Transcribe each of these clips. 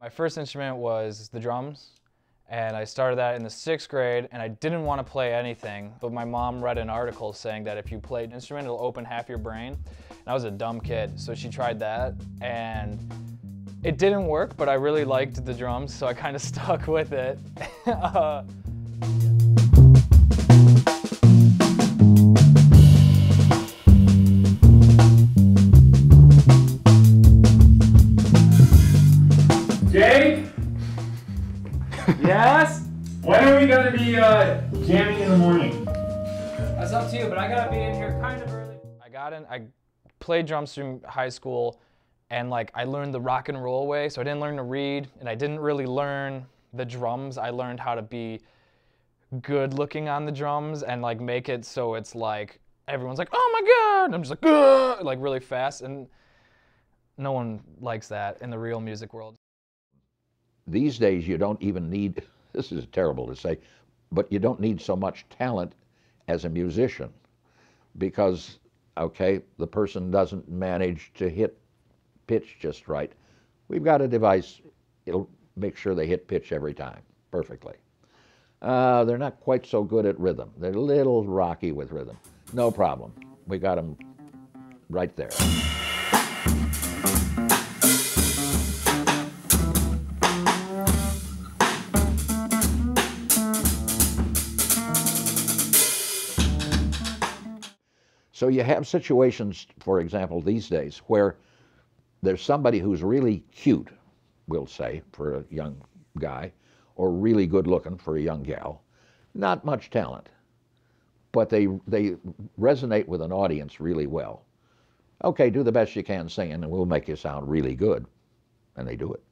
My first instrument was the drums, and I started that in the sixth grade, and I didn't want to play anything, but my mom read an article saying that if you play an instrument, it'll open half your brain. And I was a dumb kid, so she tried that, and it didn't work, but I really liked the drums, so I kind of stuck with it. uh, I played drums through high school, and like I learned the rock and roll way, so I didn't learn to read, and I didn't really learn the drums. I learned how to be good looking on the drums and like make it so it's like everyone's like, oh my god, I'm just like, Ugh! like really fast, and no one likes that in the real music world. these days you don't even need this is terrible to say but you don't need so much talent as a musician because okay the person doesn't manage to hit pitch just right. We've got a device it'll make sure they hit pitch every time perfectly. Uh, they're not quite so good at rhythm. They're a little rocky with rhythm. No problem. We got them right there So you have situations, for example, these days where there's somebody who's really cute, we'll say, for a young guy, or really good looking for a young gal, not much talent, but they they resonate with an audience really well. Okay, do the best you can singing, and we'll make you sound really good, and they do it.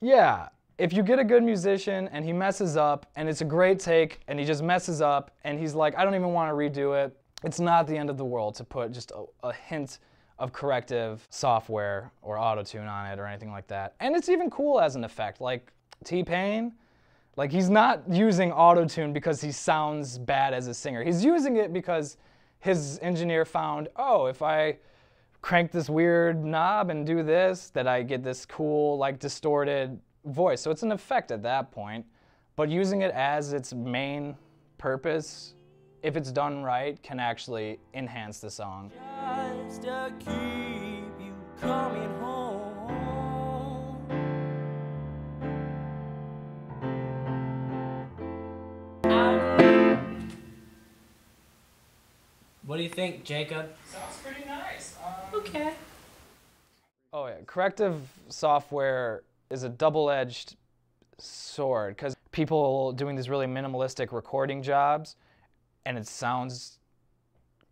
Yeah, if you get a good musician and he messes up and it's a great take and he just messes up and he's like, I don't even want to redo it, it's not the end of the world to put just a, a hint of corrective software or auto-tune on it or anything like that. And it's even cool as an effect. Like T-Pain, like he's not using auto-tune because he sounds bad as a singer. He's using it because his engineer found, oh, if I crank this weird knob and do this, that I get this cool, like distorted voice. So it's an effect at that point. But using it as its main purpose, if it's done right, can actually enhance the song. Just to keep you coming home. What do you think, Jacob? Sounds pretty nice. Um, okay. Oh yeah, corrective software is a double-edged sword because people doing these really minimalistic recording jobs, and it sounds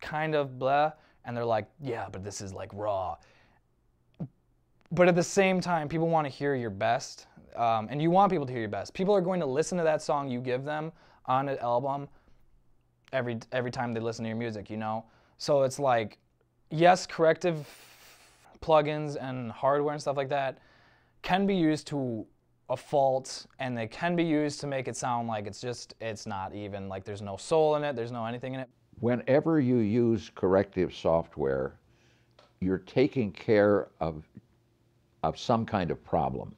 kind of blah, and they're like, yeah, but this is like raw. But at the same time, people want to hear your best, um, and you want people to hear your best. People are going to listen to that song you give them on an album every every time they listen to your music, you know. So it's like, yes, corrective plugins and hardware and stuff like that can be used to a fault and they can be used to make it sound like it's just it's not even like there's no soul in it there's no anything in it whenever you use corrective software, you're taking care of, of some kind of problem.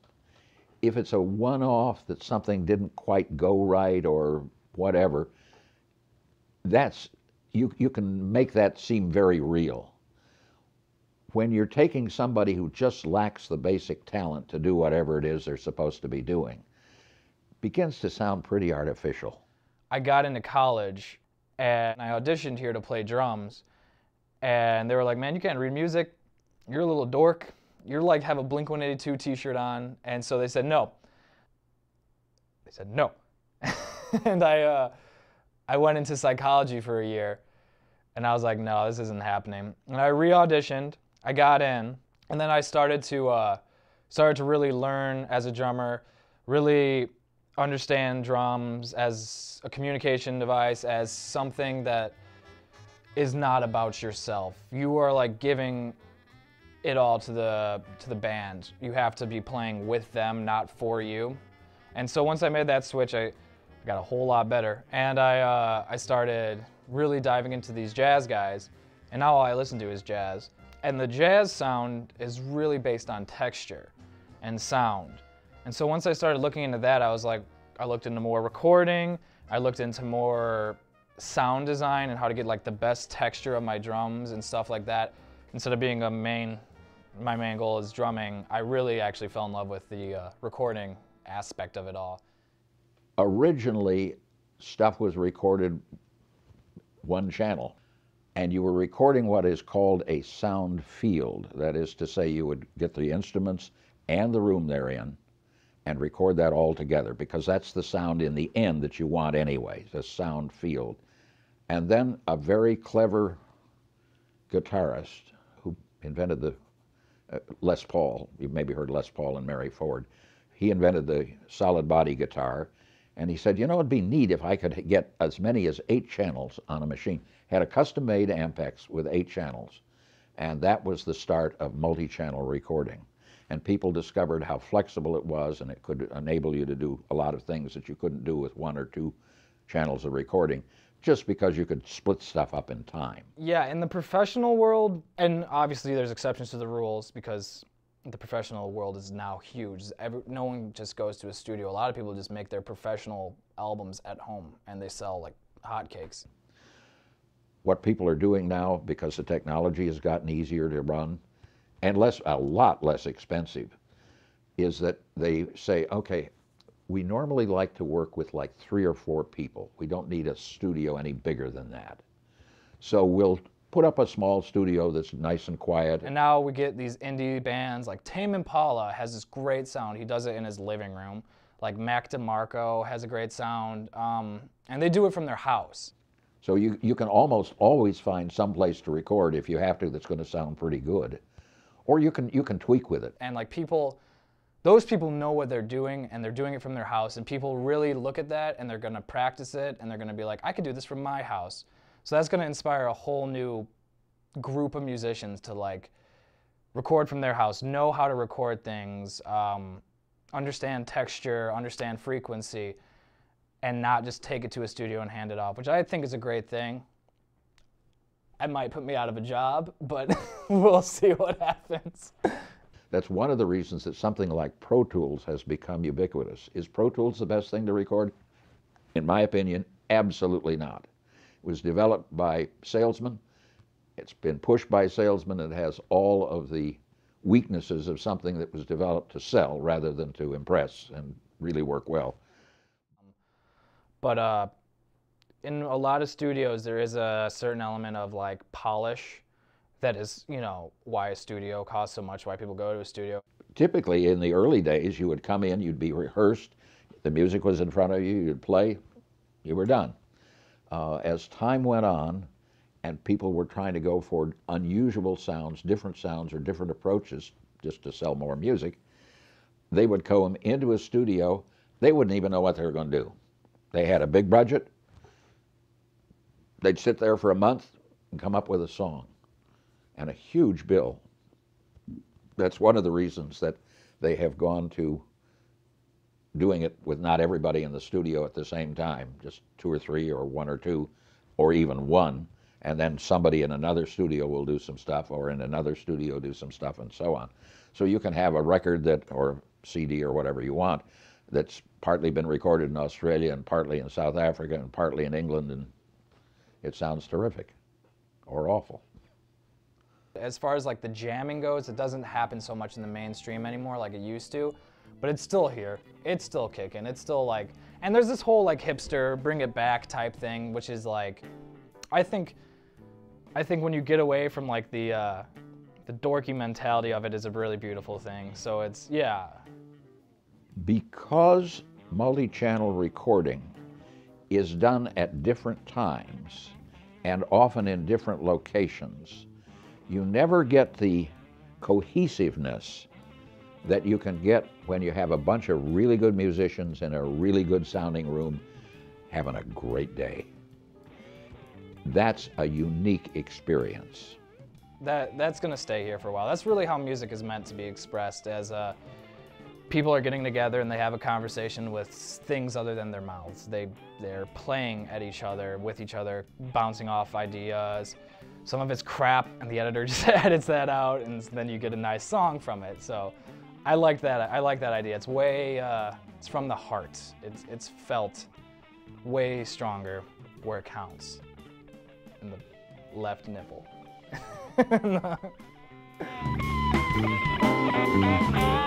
If it's a one off that something didn't quite go right or whatever, that's, you, you can make that seem very real. When you're taking somebody who just lacks the basic talent to do whatever it is they're supposed to be doing, begins to sound pretty artificial. i got into college and i auditioned here to play drums and they were like man you can't read music. You're a little dork. You're like have a blink 182 t-shirt on. And so they said no. They said no. And i uh, i went into psychology for a year and i was like no this isn't happening. And i re-auditioned i got in and then i started to uh, started to really learn as a drummer really understand drums as a communication device as something that is not about yourself. You are like giving it all to the to the band. You have to be playing with them not for you. And so once i made that switch i got a whole lot better. And i uh, i started really diving into these jazz guys. And now all i listen to is jazz and the jazz sound is really based on texture and sound. And so once I started looking into that, I was like, I looked into more recording, I looked into more sound design and how to get like the best texture of my drums and stuff like that. Instead of being a main, my main goal is drumming, I really actually fell in love with the uh, recording aspect of it all. Originally, stuff was recorded one channel, and you were recording what is called a sound field. That is to say, you would get the instruments and the room they're in and record that all together because that's the sound in the end that you want anyway, the sound field. And then a very clever guitarist who invented the uh, Les Paul, you've maybe heard Les Paul and Mary Ford, he invented the solid body guitar. And he said, you know, it'd be neat if I could get as many as eight channels on a machine. Had a custom made Ampex with eight channels. And that was the start of multi channel recording. And people discovered how flexible it was and it could enable you to do a lot of things that you couldn't do with one or two channels of recording just because you could split stuff up in time. Yeah, in the professional world, and obviously there's exceptions to the rules because the professional world is now huge. Every, no one just goes to a studio. A lot of people just make their professional albums at home and they sell like hotcakes. What people are doing now, because the technology has gotten easier to run and less, a lot less expensive, is that they say, okay, we normally like to work with like three or four people. We don't need a studio any bigger than that. So we'll put up a small studio that's nice and quiet. And now we get these indie bands like Tame Impala has this great sound. He does it in his living room. Like Mac DeMarco has a great sound, um, and they do it from their house. So you, you can almost always find some place to record if you have to that's going to sound pretty good. Or you can you can tweak with it. And like people, those people know what they're doing and they're doing it from their house. And people really look at that and they're going to practice it and they're going to be like, I could do this from my house. So that's going to inspire a whole new group of musicians to like record from their house, know how to record things, um, understand texture, understand frequency, and not just take it to a studio and hand it off, which I think is a great thing. It might put me out of a job, but we'll see what happens. That's one of the reasons that something like Pro Tools has become ubiquitous. Is Pro Tools the best thing to record? In my opinion, absolutely not. It was developed by salesmen. It's been pushed by salesmen. It has all of the weaknesses of something that was developed to sell rather than to impress and really work well. But uh, in a lot of studios, there is a certain element of like polish that is, you know, why a studio costs so much, why people go to a studio. Typically, in the early days, you would come in, you'd be rehearsed, the music was in front of you, you'd play, you were done. Uh, as time went on, and people were trying to go for unusual sounds, different sounds, or different approaches just to sell more music, they would come into a studio, they wouldn't even know what they were going to do. They had a big budget, they'd sit there for a month and come up with a song and a huge bill. That's one of the reasons that they have gone to doing it with not everybody in the studio at the same time, just two or three, or one or two, or even one, and then somebody in another studio will do some stuff, or in another studio do some stuff, and so on. So you can have a record that, or CD or whatever you want, that's partly been recorded in Australia and partly in South Africa and partly in England, and it sounds terrific or awful. As far as like the jamming goes, it doesn't happen so much in the mainstream anymore like it used to, but it's still here. It's still kicking. It's still like, and there's this whole like hipster bring it back type thing, which is like, I think, I think when you get away from like the uh, the dorky mentality of it is a really beautiful thing. So it's yeah, because multi-channel recording is done at different times and often in different locations, you never get the cohesiveness that you can get when you have a bunch of really good musicians in a really good sounding room having a great day. That's a unique experience. that that's gonna stay here for a while. That's really how music is meant to be expressed as uh, people are getting together and they have a conversation with things other than their mouths. They they're playing at each other, with each other, bouncing off ideas. Some of it's crap, and the editor just edits that out, and then you get a nice song from it. So, I like that. I like that idea. It's way. Uh, it's from the heart. It's it's felt way stronger where it counts. In the left nipple.